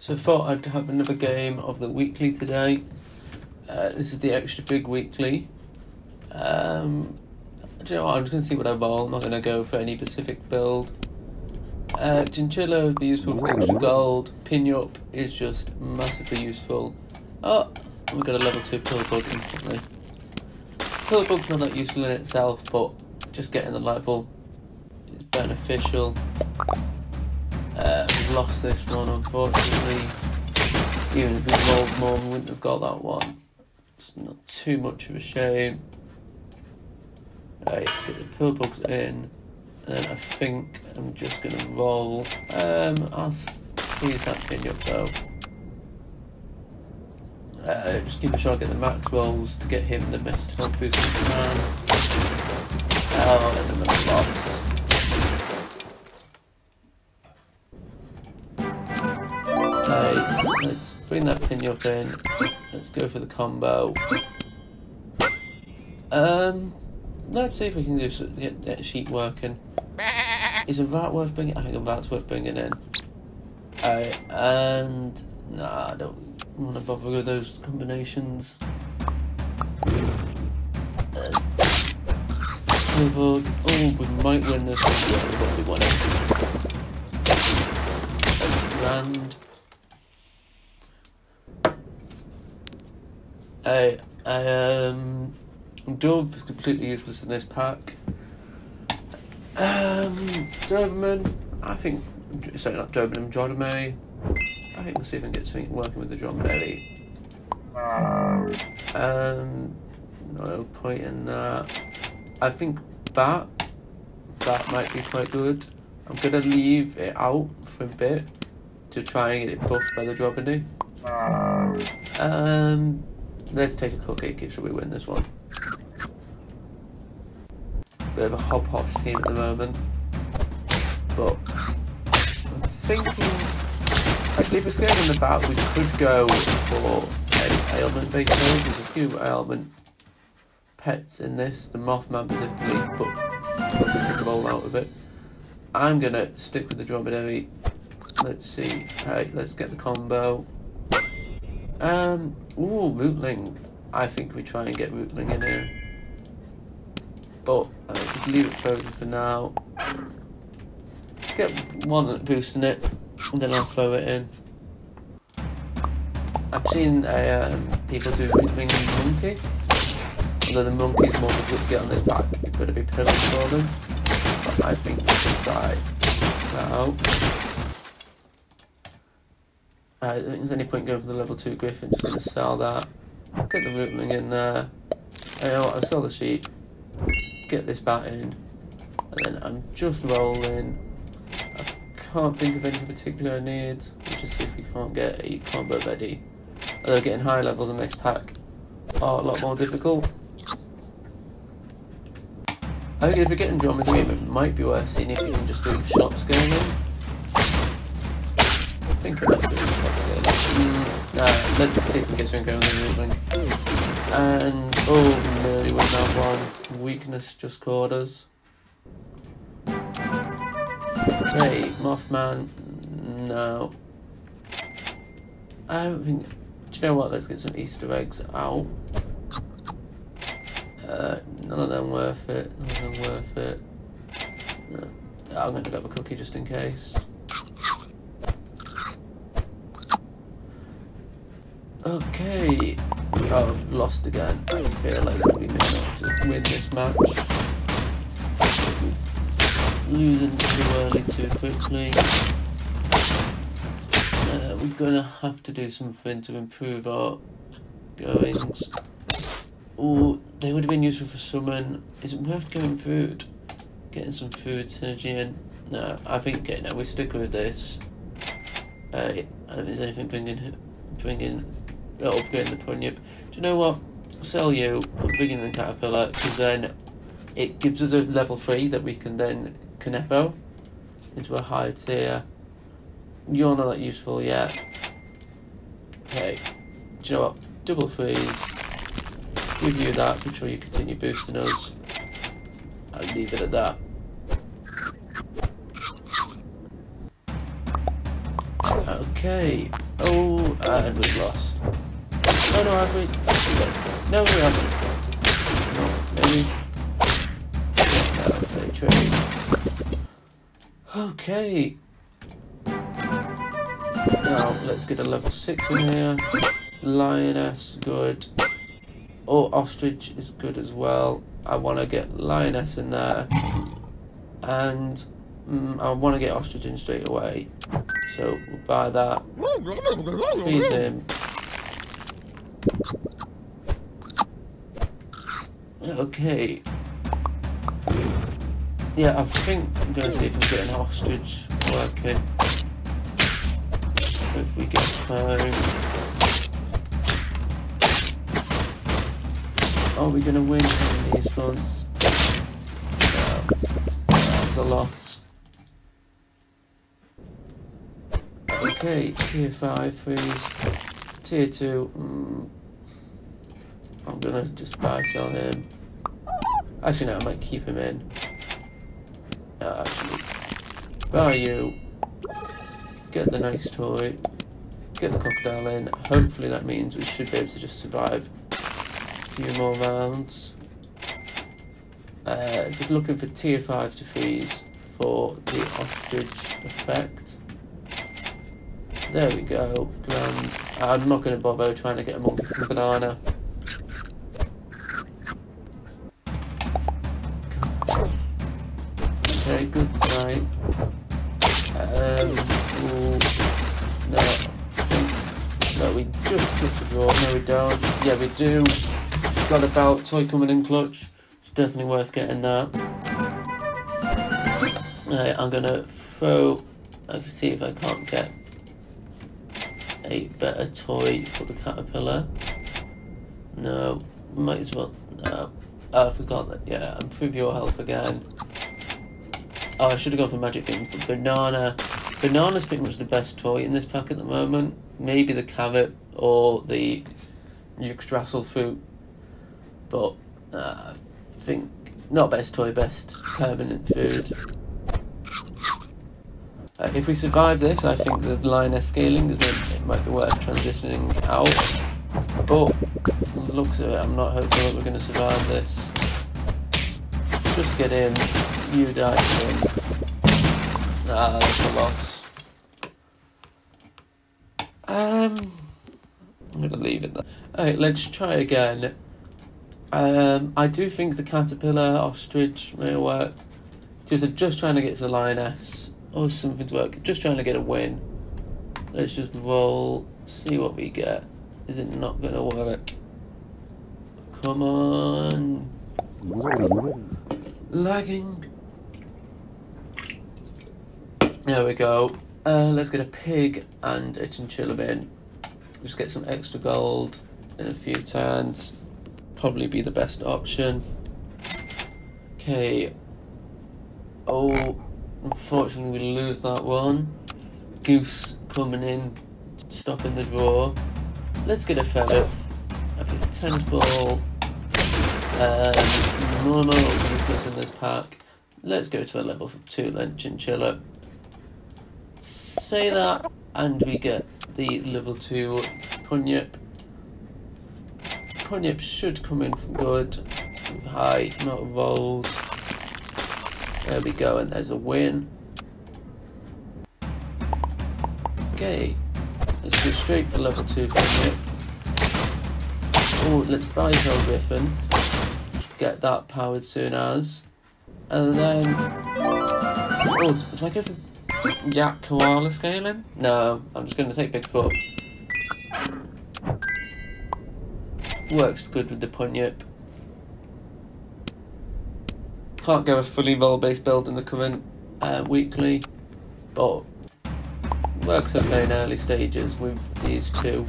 So I thought I'd have another game of the weekly today. Uh, this is the extra big weekly. Um, do you know what? I'm just going to see what I roll. I'm not going to go for any specific build. Uh, Chinchilla would be useful for extra gold. Bunyip is just massively useful. Oh, we got a level 2 Pillbug instantly. Pillbug's not that useful in itself, but just getting the level is beneficial. Lost this one, unfortunately. Even if we rolled more, we wouldn't have got that one. It's not too much of a shame. Right, get the Pillbugs in. And then I think I'm just going to roll. Um, I'll use that Bunyip though. Uh, just keep sure I get the max rolls to get him the best health boost he can. Oh, and then the box. Let's bring that Bunyip in. Let's go for the combo. Um, let's see if we can do get that sheet working. Is a rat worth bringing? I think a rat's worth bringing in. Alright, and nah, I don't want to bother with those combinations. Uh, oh, we might win this one. Yeah, we probably won it. That's grand. I, I, um, Dove is completely useless in this pack. Um, Doberman, I think, sorry, not Doberman, Jodame. I think we'll see if I can get something working with the Dromedary. Um, no point in that. I think Bat, Bat might be quite good. I'm gonna leave it out for a bit to try and get it buffed by the Dromedary. Um, let's take a cookie, keep sure we win this one. Bit of a hop hop team at the moment. But I'm thinking actually if we're scared in the bat we could go for an ailment based build. There's a few ailment pets in this, the Mothman particularly, but we could roll out of it. I'm gonna stick with the dromedary. Let's see. Alright, let's get the combo. Um ooh, Rootling. I think we try and get Rootling in here. But uh, just leave it frozen for now. Let's get one boosting it, and then I'll throw it in. I've seen uh, um, people do Rootling Monkey. Although the monkey's more to get on this pack, you've got to be pillars for them. But I think we can try that. Uh, I any point going for the level 2 Griffin, just going to sell that. Get the Rootling in there. You know what, I'll sell the sheep. Get this bat in. And then I'm just rolling. I can't think of anything particular I need. Let's just see if we can't get a combo ready. Although getting higher levels in this pack are a lot more difficult. I think if we're getting Dromedary, it might be worth seeing if we can just do shop scaling. I think Nah, let's take can get something going with the moving. And, oh, nearly went that one. Weakness just caught us. Okay, Mothman, no. I don't think, do you know what, let's get some Easter eggs out. Uh, none of them worth it. None of them worth it. No. I'm going to grab a cookie just in case. Okay. Oh, I've lost again. I feel like we may not to win this match. Losing too early too quickly. Uh, we're going to have to do something to improve our goings. Oh, they would have been useful for summon. Is it worth going food? Getting some food synergy in? No, I think okay, no, we stick with this. Uh, I don't think there's anything bringing, bringing, the. Do you know what? Sell you, bringing the Caterpillar, because then it gives us a level 3 that we can then Canepo into a higher tier. You're not that useful yet. Okay, do you know what? Double freeze give you that, make sure you continue boosting us. I'll leave it at that. Okay. Oh, and we've lost. Oh no, we? No, we haven't. No, maybe. Trade. Okay. Now, let's get a level 6 in here. Lioness, good. Oh, Ostrich is good as well. I want to get Lioness in there. And mm, I want to get Ostrich in straight away. So, we'll buy that. Freeze him. Okay. Yeah, I think I'm going to see if I can get an ostrich working. If we get home. Are we going to win in these ones? No. That's a loss. Okay, tier 5 freeze. Tier 2, mm, I'm gonna just buy sell him. Actually, no, I might keep him in. No, actually, buy you. Get the nice toy. Get the crocodile in. Hopefully, that means we should be able to just survive a few more rounds. Uh, just looking for tier 5 to freeze for the ostrich effect. There we go, grand. I'm not going to bother trying to get a monkey from banana. Okay, good snipe. Um, ooh, no, no, we just clutch a draw. No, we don't. Yeah, we do. Got a belt toy coming in clutch. It's definitely worth getting that. Right, I'm gonna throw. Let's see if I can't get a better toy for the caterpillar. No, might as well. No, oh, I forgot that. Yeah, improve your health again. Oh, I should have gone for magic. But banana, banana's pretty much the best toy in this pack at the moment. Maybe the carrot or the Yggdrasil fruit, but uh, I think not best toy, best permanent food. Uh, if we survive this, I think the lioness scaling it might be worth transitioning out. But looks at it, I'm not hopeful that we're going to survive this. Just get in, you die in. Ah, that's. Um, I'm going to leave it there. Alright, let's try again. Um, I do think the caterpillar ostrich may have worked. Just, just trying to get to the lioness or something to work. Just trying to get a win. Let's just roll, see what we get. Is it not going to work? Come on. Lagging. There we go. Uh, let's get a pig and a chinchilla bin. Just get some extra gold in a few turns. Probably be the best option. Okay. Oh, unfortunately we lose that one. Goose coming in, stopping the draw. Let's get a ferret. A tennis ball. Um, normal useless in this pack. Let's go to a level 2 then, chinchilla. Say that, and we get the level 2 Bunyip. Bunyip should come in good with high amount of rolls. There we go, and there's a win. Okay, let's go straight for level 2 Bunyip. Oh, let's buy Hell Griffin. Get that powered soon as. And then. Oh, do I go for Yak Koala scaling? No, I'm just going to take Bigfoot. Works good with the Bunyip. Can't go a fully roll based build in the current uh, weekly, but works okay in early stages with these two.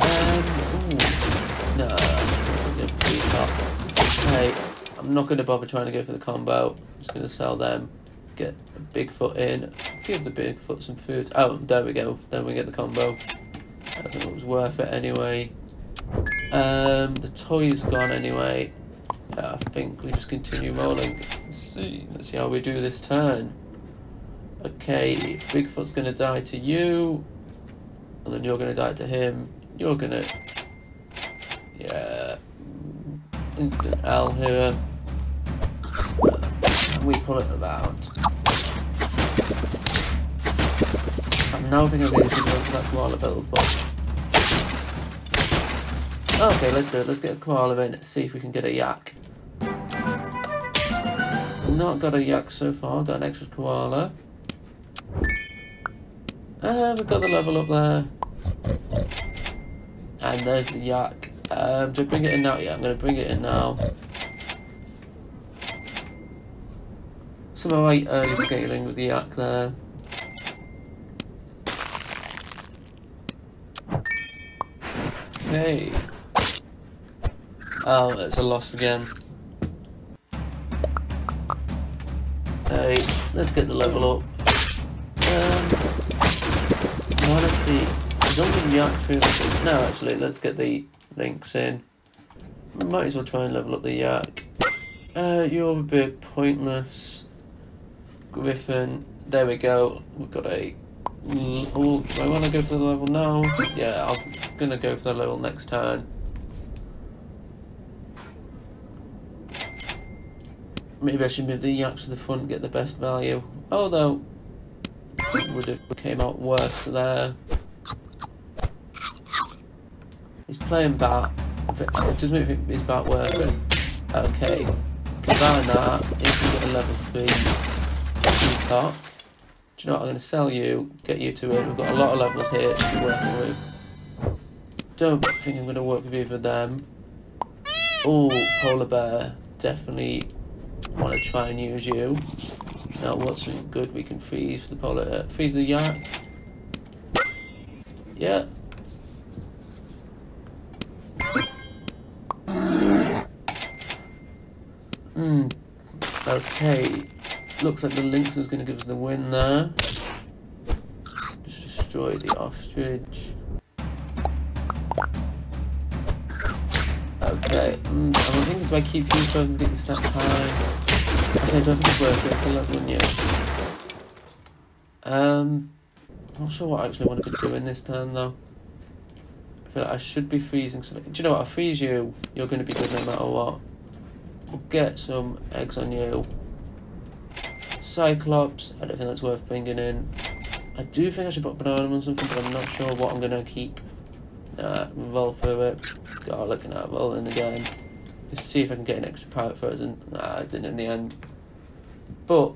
Um, ooh, no, Hey, I'm not going to bother trying to go for the combo. I'm just going to sell them, get Bigfoot in, give the Bigfoot some food. Oh, there we go. Then we get the combo. I think it was worth it anyway. Um, the toy's gone anyway. Yeah, I think we just continue rolling. Let's see. Let's see how we do this turn. Okay, Bigfoot's gonna die to you, and then you're gonna die to him. You're gonna, yeah, instant L here. We pull it about. I'm now thinking of anything else that koala build, but okay, let's do it. Let's get a koala in. See if we can get a yak. Not got a yak so far. Got an extra koala. Uh, we've got the level up there. And there's the yak. Um, do I bring it in now? Yeah, I'm going to bring it in now. Some of my early scaling with the yak there. Okay. Oh, it's a loss again. Hey, let's get the level up. Um, let's see. I don't the yak No, actually, let's get the links in. might as well try and level up the yak. Uh, you're a bit pointless. Griffin. There we go. We've got a. Mm, oh, do I want to go for the level now? Yeah, I'm gonna go for the level next turn. Maybe I should move the yaks to the front, get the best value. Oh, Although, it would have came out worse there. He's playing bat. It does make his bat it. Okay. Combine that, get a level 3 peacock. You know what, I'm going to sell you, get you to it. We've got a lot of levels here to be working with. Don't think I'm going to work with either of them. Oh, polar bear. Definitely want to try and use you. Now, what's good we can freeze the polar? Uh, freeze the yak. Yeah. Hmm. Okay. Looks like the lynx is going to give us the win there. Just destroy the ostrich. Okay. Mm, I'm thinking do I keep you so I can get the stat high? Okay, do I think it's worth it for level one? Yeah. Um, not sure what I actually want to be doing this turn though. I feel like I should be freezing something. Do you know what? I freeze you. You're going to be good no matter what. We'll get some eggs on you. Cyclops. I don't think that's worth bringing in. I do think I should put banana on something, but I'm not sure what I'm going to keep. Uh, nah, roll through it. God, looking at rolling again to see if I can get an extra parrot frozen. Nah, I didn't in the end. But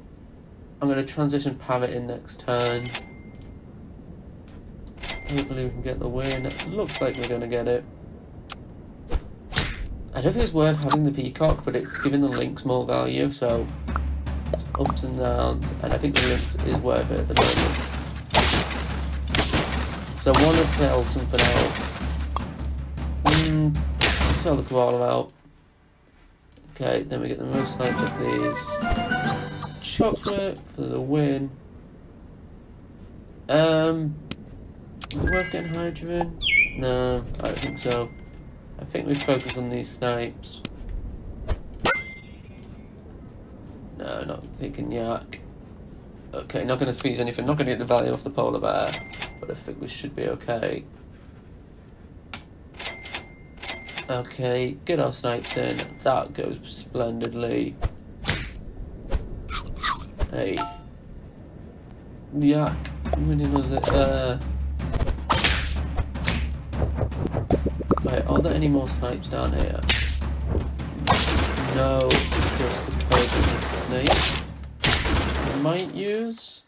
I'm going to transition parrot in next turn. Hopefully we can get the win. It looks like we're going to get it. I don't think it's worth having the peacock, but it's giving the lynx more value, so ups and downs, and I think the lynx is worth it at the moment. So I want to sell something out. Mm, sell the koala out. Okay, then we get the most snipes of these. Chocolate for the win. Um, is it worth getting hydrogen? No, I don't think so. I think we focus on these snipes. Yak. Okay, not going to freeze anything. Not going to get the value off the polar bear, but I think we should be okay. Okay, get our snipes in. That goes splendidly. Hey. Yak winning us it there. Wait, are there any more snipes down here? No, just the poison snake. Might use.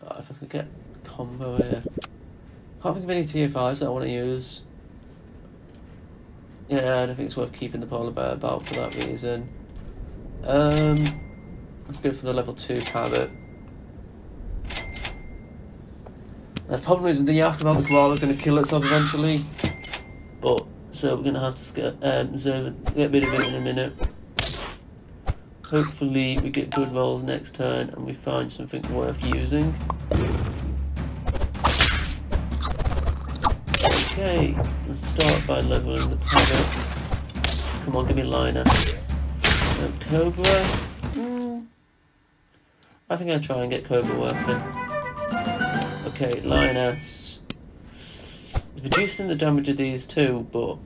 Oh, if I could get combo here. Can't think of any tier 5s that I want to use. Yeah, I don't think it's worth keeping the polar bear about for that reason. Um, let's go for the level 2 parrot. The problem is the yak about the koala is going to kill itself eventually. But, so we're going to have to um, so get rid of it in a minute. Hopefully we get good rolls next turn and we find something worth using. Okay, let's start by leveling the parrot. Come on, give me liner. Cobra. Mm. I think I'll try and get Cobra working. Okay, Lioness. Reducing the damage of these two, but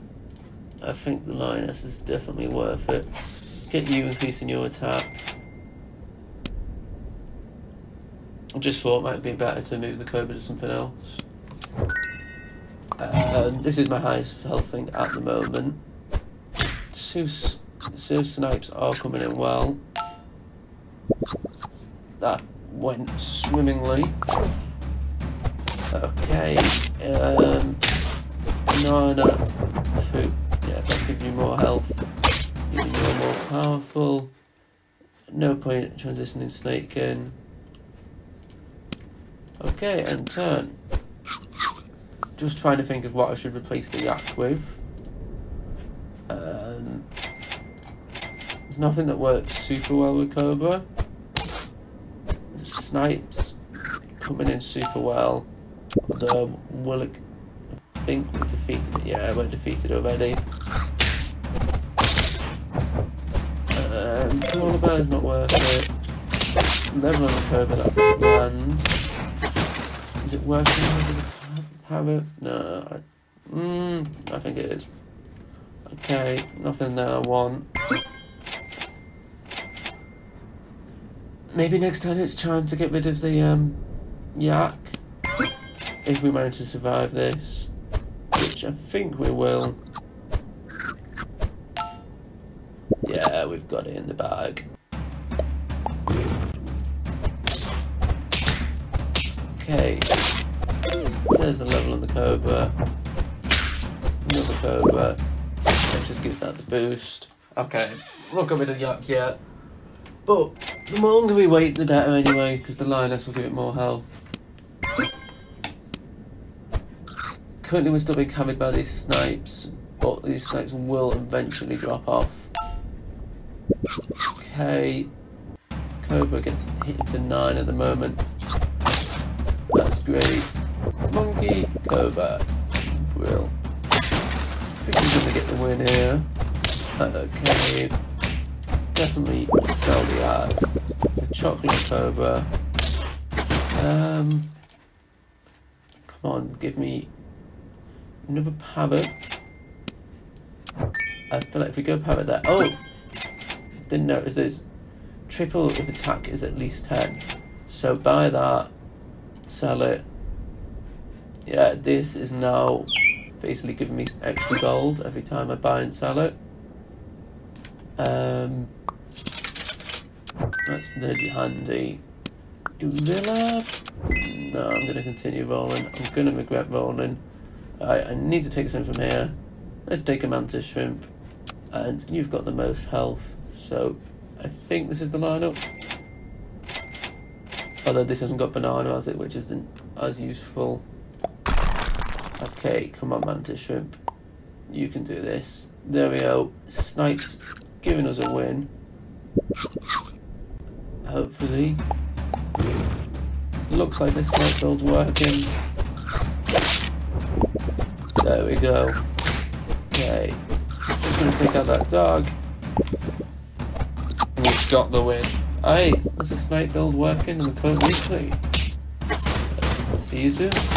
I think the Lioness is definitely worth it. Get you increasing your attack. I just thought it might be better to move the Cobra to something else. Um, this is my highest health thing at the moment. Two, two snipes are coming in well. That went swimmingly. Okay. Um, banana. Food. Yeah, that gives you more health. More powerful. No point transitioning snake in. Okay, and turn. Just trying to think of what I should replace the yak with. Um, there's nothing that works super well with Cobra. Snipes coming in super well. Although Willick, I think we defeated it. Yeah, we're defeated already. Um, Koala Bear's not worth it. Level on the Cobra that lands. Is it worth it? Parrot? No. I, mm, I think it is. Okay, nothing that I want. Maybe next time it's time to get rid of the um, yak. If we manage to survive this. Which I think we will. Yeah, we've got it in the bag. Okay. There's a level on the Cobra. Another Cobra. Let's just give that the boost. Okay, not got rid of Yak yet. But the longer we wait, the better anyway, because the Lioness will give it more health. Currently, we're still being carried by these snipes, but these snipes will eventually drop off. Okay. Cobra gets hit for 9 at the moment. That's great. Monkey, Cobra. Brill. I think he's gonna get the win here. Okay. Definitely sell the ad. The chocolate Cobra. Um. Come on, give me another parrot. I feel like if we go parrot there. Oh! Didn't notice this. Triple if attack is at least 10. So buy that, sell it. Yeah, this is now basically giving me extra gold every time I buy and sell it. Um, that's really handy. Do Villa? No, I'm going to continue rolling. I'm going to regret rolling. I, I need to take something from here. Let's take a mantis shrimp. And you've got the most health, so I think this is the lineup. Although this hasn't got banana, has it? Which isn't as useful. Okay, come on, mantis shrimp. You can do this. There we go. Snipes giving us a win. Hopefully. Looks like this snipe build's working. There we go. Okay. Just gonna take out that dog. Got the win. Hey, there's a snipe build working in the current weekly. See you soon.